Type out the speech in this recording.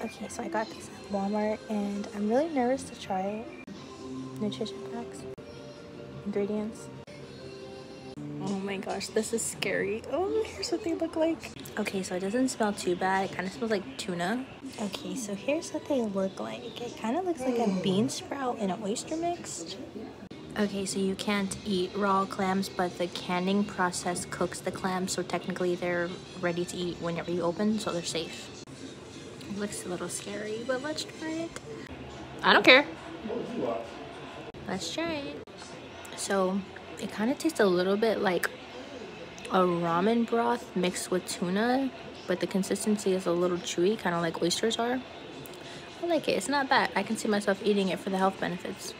Okay, so I got this at Walmart and I'm really nervous to try it. Nutrition facts, ingredients. Oh my gosh, this is scary. Oh, here's what they look like. Okay, so it doesn't smell too bad. It kind of smells like tuna. Okay, so here's what they look like. It kind of looks like a bean sprout and an oyster mixed. Okay, so you can't eat raw clams, but the canning process cooks the clams, so technically they're ready to eat whenever you open, so they're safe. Looks a little scary, but let's try it. I don't care. Let's try it. So, it kind of tastes a little bit like a ramen broth mixed with tuna, but the consistency is a little chewy, kind of like oysters are. I like it. It's not bad. I can see myself eating it for the health benefits.